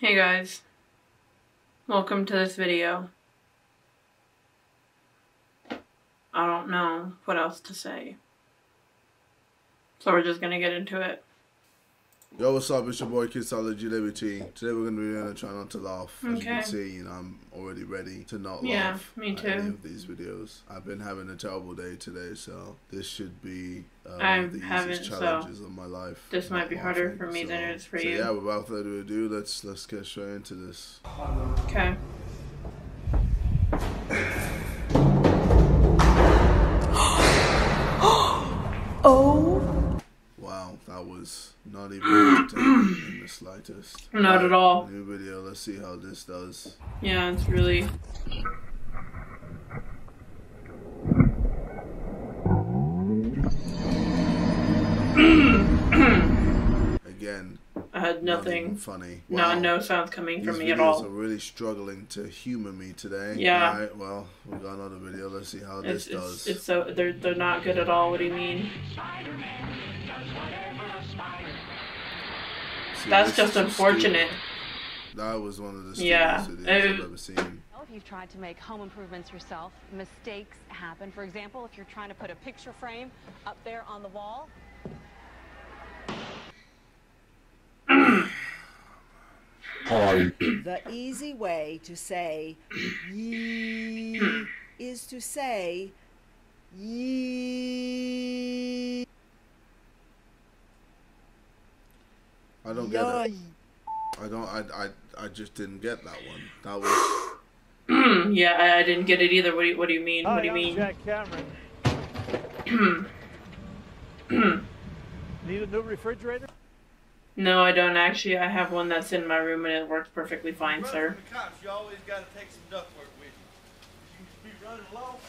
Hey guys, welcome to this video. I don't know what else to say. So we're just gonna get into it. Yo, what's up? It's your boy KSIOlajidebt. Today we're gonna be doing a try not to laugh. As you can see, you know, I'm already ready to not Yeah, laugh me at any too. of these videos. I've been having a terrible day today, so this should be uh, I one of the easiest so challenges of my life. this might be harder for me than it is for so you. Yeah, without further ado, let's let's get straight into this. Okay. Wow, that was not even in the slightest. Not at all. New video. Let's see how this does. Yeah, it's really. Again, I had not even nothing. funny. No, Wow. no sounds coming from These me at videos all. are really struggling to humor me today. Yeah. Alright, well, we got another video. Let's see how It's, this it's, does. it's so they're they're not good at all. What do you mean? See, That's just unfortunate. stupid. That was one of the stupidest Yeah. videos I've ever seen. If you've tried to make home improvements yourself, mistakes happen. For example, if you're trying to put a picture frame up there on the wall, the easy way to say ye is to say ye. I don't get it. I don't. I, I. I just didn't get that one. That was. yeah, I, I didn't get it either. What do you What do you mean? What do you I'm mean? Jack Cameron. Need a new refrigerator? No, I don't actually. I have one that's in my room and it works perfectly fine, sir. the cops, you always got to take some ductwork with you. You be running low.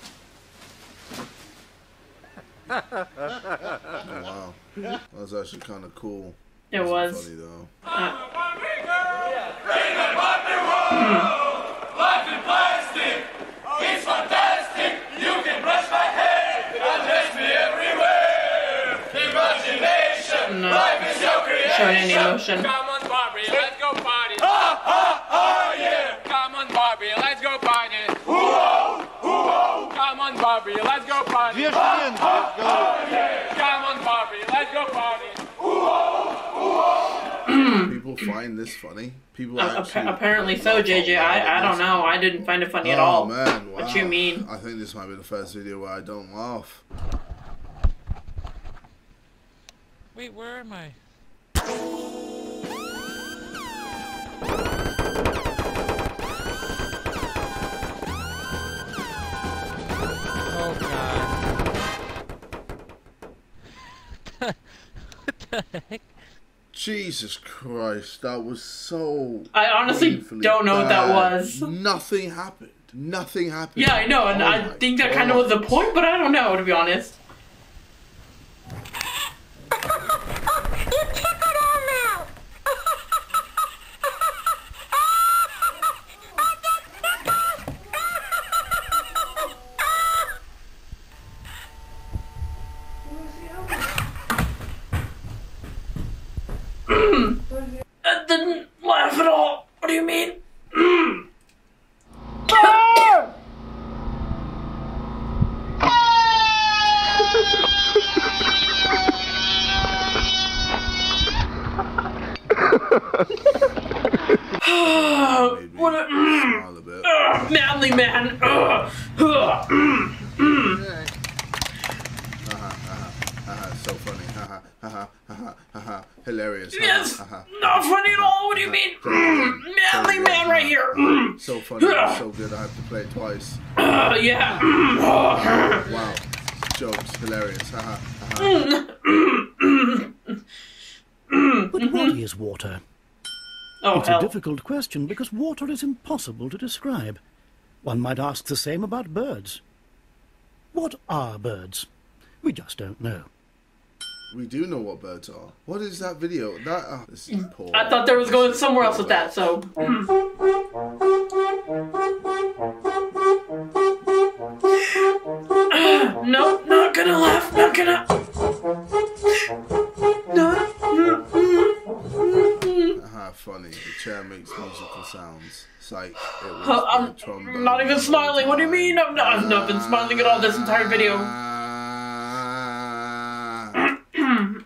Oh, wow. That was actually kind of cool. It Wasn't was. funny though. Uh, I'm not showing any emotion. Come on, Barbie, let's go party. Ah, ah, ah, yeah. Come on, Barbie, let's go party. Come on, Barbie, let's go party. Come on, Barbie, let's go party. People find this funny. People Uh, actually. appa- apparently so, JJ. I, I don't know. I didn't find it funny at oh, all. man, wow. What you mean? I think this might be the first video where I don't laugh. Wait, where am I? Jesus Christ, that was so. I honestly don't know what that was. Nothing happened. Nothing happened. Yeah, I know, and Oh I my think that kind of was the point, but I don't know, to be honest. Didn't laugh at all. What do you mean? Me What a- mm. smile a bit. Ugh, manly man. Ugh, ugh, mm, mm. Funny. Haha, haha, haha, haha, hilarious. Haha, Yes, haha. not funny at all. What do you mean? Mm, manly man right here. Mm. So funny, so good. I have to play it twice. Uh, yeah. Mm. Wow, jokes, hilarious. Haha, haha. But what is water? Oh It's a difficult question because water is impossible to describe. One might ask the same about birds. What are birds? We just don't know. We do know what birds are. What is that video? That uh, this is poor. I thought there was going somewhere else with that, so. no, not gonna laugh, not gonna. No. Mm, mm, mm, Haha, funny. The chair makes musical sounds. Like It was I'm not even smiling. What do you mean? I'm not, I've not been smiling at all this entire video.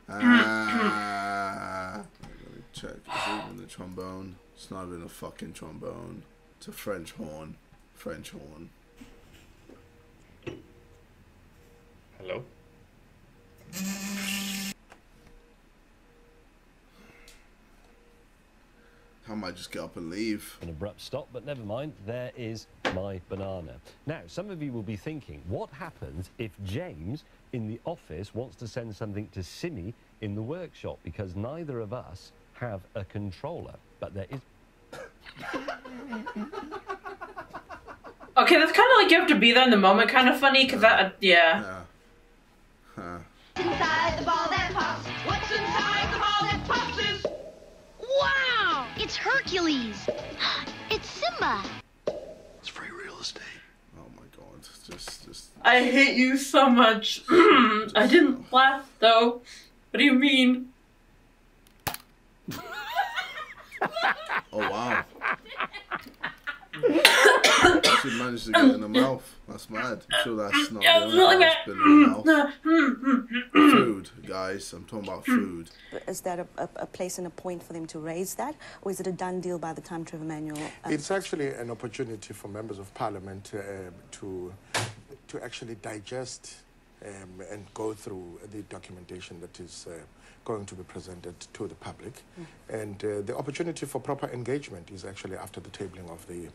Ah. Let me check. Is it even the trombone? It's not even a fucking trombone. It's a French horn. French horn. Hello? I might just get up and leave. An abrupt stop, but never mind, there is my banana. Now, some of you will be thinking, what happens if James in the office wants to send something to Simi in the workshop? Because neither of us have a controller. But there is. Okay, that's kind of like you have to be there in the moment, kind of funny, because that, uh, yeah. Yeah. Huh. Inside the ball that pops. What's inside the ball that pops is. Wow! It's Hercules. It's Simba. It's free real estate. Oh my god. Just, just. I hate you so much. I didn't laugh, though. What do you mean? Oh wow. she managed to get in the mouth. That's mad. I'm sure that's not Yeah, the only really time it's been in the mouth. Food, guys. I'm talking about food. Is that a, a, a place and a point for them to raise that, or is it a done deal by the time Trevor Manuel? um, It's actually an opportunity for members of parliament uh, to, to actually digest um, and go through the documentation that is uh, going to be presented to the public. And uh, the opportunity for proper engagement is actually after the tabling of the.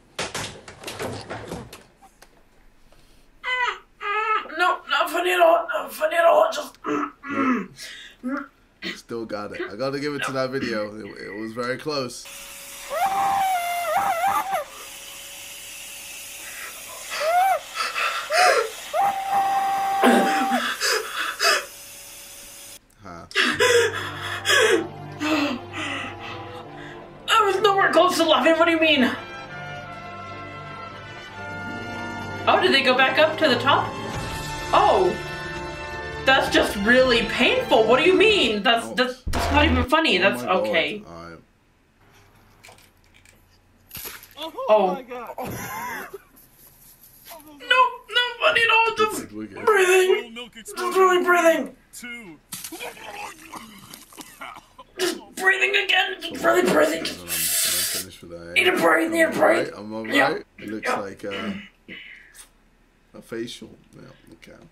No, not funny at all. Not funny at all. Just. Still got it. I got to give it to that video. It, it was very close. Go back up to the top? Oh. That's just really painful. What do you mean? That's that's, that's not even funny. That's Oh my God. okay. Alright. Oh. No, no funny at all. Just breathing. Just really breathing. Just breathing again. Just really breathing. Hold on, I'm gonna finish. Need a break, need a I'm I'm alright. Yeah. It looks Yeah. like uh, a facial. Yeah, okay.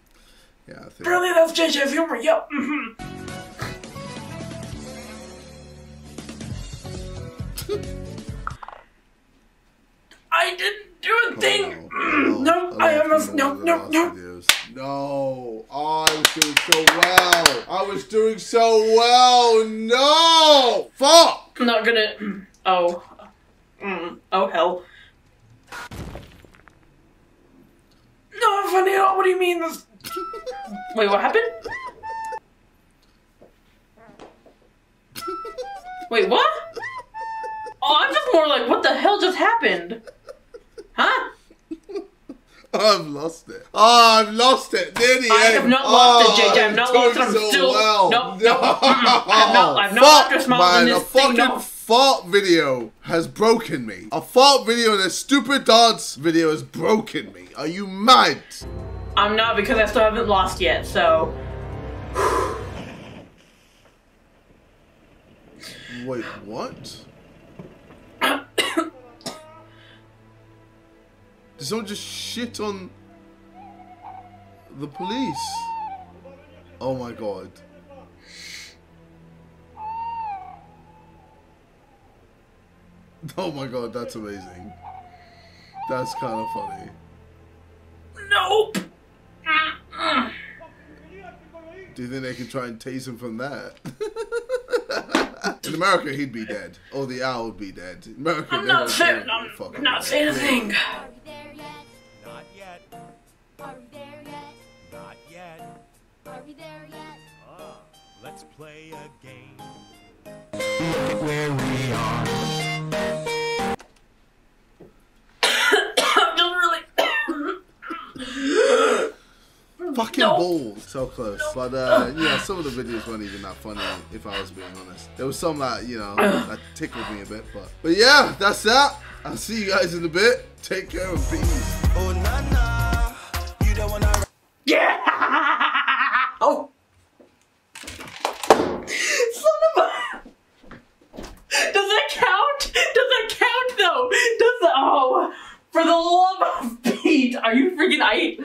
Yeah, I think. Really, that's JJ's humor. Yep. mhm. I didn't do a thing. Oh, No, I almost no no no. No, oh, I was doing so well. I was doing so well. No, fuck. I'm not gonna. Oh. Mm, oh hell. No, funny at all. What do you mean? This... Wait, what happened? Wait, what? Oh, I'm just more like, what the hell just happened? Huh? I've lost it. Oh, I've lost it. Near the I have not lost it, Oh, JJ. I'm not lost it. I'm so still. well. No, no. mm-mm. I'm not. I'm not Fuck, after smiling man, in this thing. No. Fart video has broken me. A fart video and a stupid dance video has broken me. Are you mad? I'm not because I still haven't lost yet. So. Wait, what? Did someone just shit on the police? Oh my god. Oh my god, that's amazing. That's kind of funny. Nope. Do you think they can try and tase him from that? In America, he'd be dead. Or the owl would be dead. In America, I'm not saying. give a fuck I'm not saying a it. thing. Not yet. Are we there yet? Not yet. Are we there yet? Ah, let's play a game. I'm just really. Fucking balls. So close. But uh, yeah, some of the videos weren't even that funny, if I was being honest. There was some that, you know, that tickled me a bit. But, but yeah, that's that. I'll see you guys in a bit. Take care and peace. Oh, nah, nah. You don't wanna. Yeah! Oh! Son of a... Does that count? Does that count though? Does that... Oh! For the love of Pete! Are you freaking... I...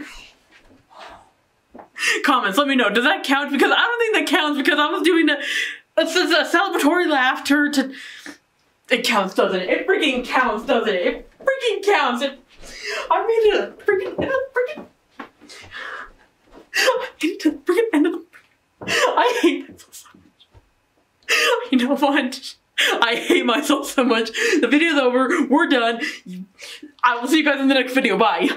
Comments, know. Does that count? Because I don't think that counts because I was doing a... Just a celebratory laughter to... It counts, doesn't it? It freaking counts, doesn't it? It freaking counts. It... I made it a freaking... It a freaking... I hate to the freaking end of the. I hate myself so much. You know what? I hate myself so much. The video's over. We're done. I will see you guys in the next video. Bye.